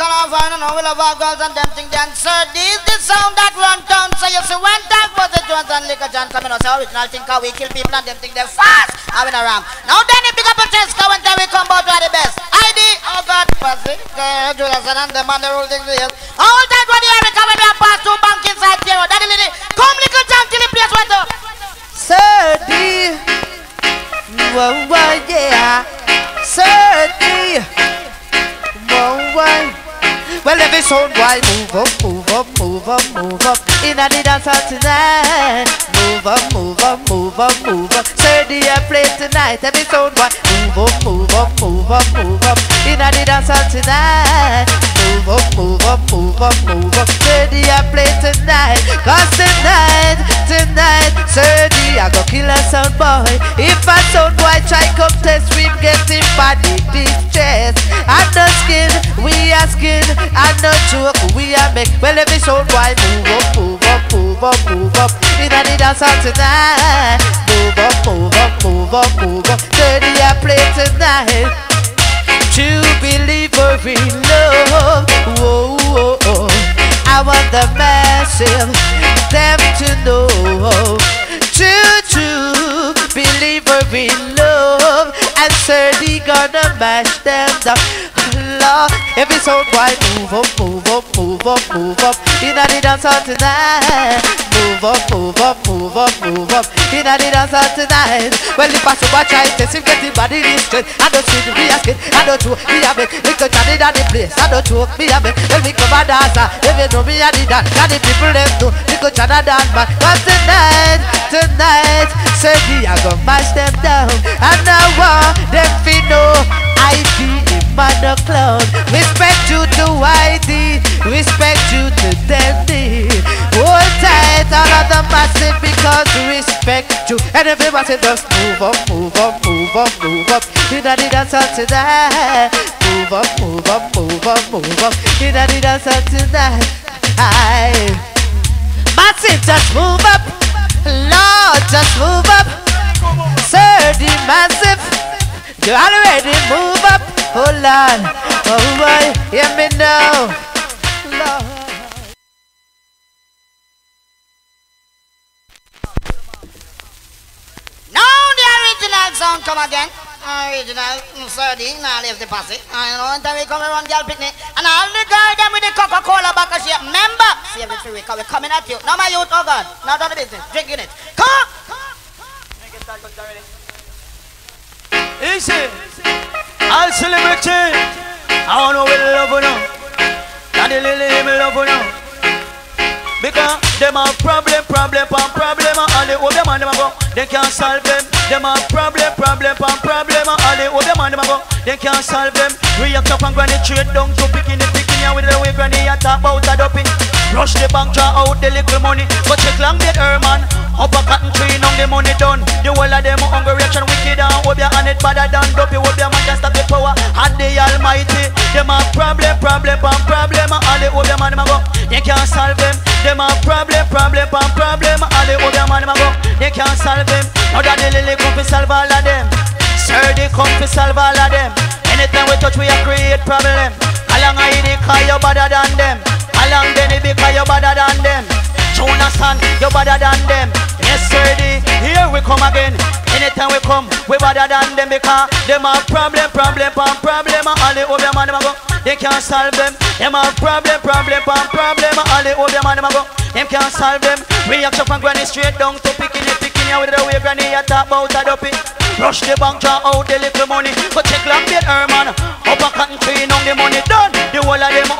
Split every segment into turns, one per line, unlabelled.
of you know, we love our girls and then. Sir, this the sound that run down. So you see one time was the Jones and Liquor John coming out, say original thing, how we kill people and them thing they're fast. I win around. Now then, they pick up a chest, come and tell we come out to the best. ID, oh God, uh, Julius and them and the rule things here.
Sound boy move up, move up, move up, move up. In a the dance hall tonight. Move up, move up, move up, move up. Sir I play tonight. Every sound boy move up, move up, move up, move up. In a the dance hall tonight. Move up, move up, move up, move up. Sir I play tonight. Cause tonight, tonight, Sir D, I go kill a sound boy. If a sound boy try come test, we get him body distress. Skin. And no joke, we are make. Well, every sound boy move up, move up, move up, move up. In a the dance hall tonight. Move up, move up, move up, move up. Sir D, I play tonight. True believer in love. Whoa, whoa, whoa. I want the massive them to know. True, true believer in love. And certainly gonna mash them down. Lord, every sound boy move up, move up, move up, move up. In a the dance hall tonight. Move up, move up, move up, move up. In a the dance hall tonight. Well, if I super try test him, get him body restrained. I don't see the real skin. I don't choke me a bit. Little Johnny down the place. I don't choke me a bit. When we come a dancer, ah. if you know me a the dance, and the people them know. Little Johnny dance man. But tonight, tonight, say me I go mash them down. And now want them fi know I be in mother clown. Respect you to YD, respect you to Dandy. Hold tight, all of the massive because respect you. And everybody just move up, move up, move up, move up. The dance out tonight. Move up, move up, move up, move up. The dance out tonight. Aye. Massive, just move up. Lord, just move up. Sir, the massive. You already move up. Hold on. Oh boy, hear me now. Lord.
Now the original sound come again. Original, mm, sardine, now leave the posse. And know, one time we come around girl picnic, and all the girl them with the Coca-Cola back of shape. Remember, save it for week, we coming at you. Now my youth, oh God, not on the business, drinking it. Come on!
Easy. All celebrity. I want to will love you now. Daddy Lily, me love you now. Because them have problem, problem, and problem, and all the old them and them go, they can't solve them. Them have problem, problem, and problem, and all the old them and them go, they can't solve them. React up and granny trade down to picking the picking ya with the way granny a talk about a dopey. Rush the bank, draw out the little money, but check long bit her man. Up a cotton tree, now the money done. The whole of them hungry, reaction wicked and hope ya and it better than dopey. Hope ya man can stop the power and the Almighty. Them have problem, problem, and problem, all the and them a go, they can't solve them. Them have problem, problem, and problem, all the and them a go, they can't solve them. Now that the lily come to solve all of them. Sir, they come to solve all of them. Anytime we touch, we a create problem. Along I they call you better than them. Along it because you're better than them. Jonathan, you're better than them. Yes, sir, here we come again. Anytime we come, we better than them because them have problem, problem, and problem. All the over man go, they can't solve them. Them have problem, problem, and problem. All the over man go, them can't solve them. React up and granny straight down to picking it, picking you with the way granny a talk about a dopey. Rush the bank, draw out the little money. Go check long bit her man. Up a cotton tree, now the money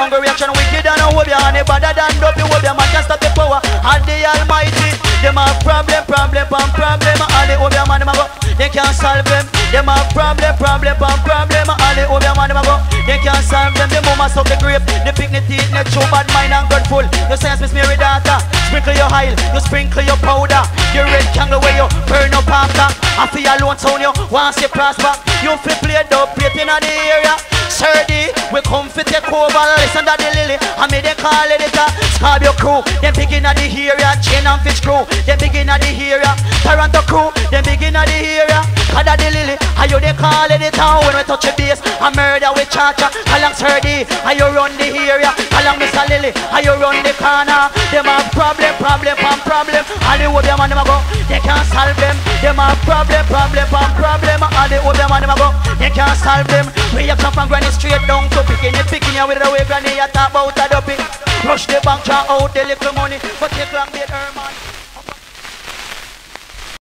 hungry reaction wicked and hope ya and it better than. Hope ya man can stop the power. And the Almighty, them have problem, problem, and problem. All the hope ya man them a go, they can't solve them. Them have problem, problem, and problem. All the hope ya man them a go, they can't solve them. The mama suck the grape, the picnic teeth, net show bad mind and good full. You say Miss Mary daughter, sprinkle your oil, you sprinkle your powder. The red candle where you burn up after. I feel alone town you, once you prosper, you feel play dope, plate in the area. Sir D, we come fi take over. Listen to the lily, I made they call it a Scorpio crew. Them begin at the area, chain and fish crew. Them begin at the area, Toronto crew. Them begin at the area, Kada the lily. How you they call it a town when we touch a base? A murder with cha-cha. Along Sir D, how you run the area? Along Mr. Lily, how you run the corner? Them have problem, problem, and problem. Hollywood them and them a go, they can't solve them. Them have problem, problem, and problem. Hollywood them and them a go, they can't solve them. We have come from granny straight down to picking it, picking you with the way granny you talk about a dopey. Rush the bank, draw out the little money, but take long, get her man.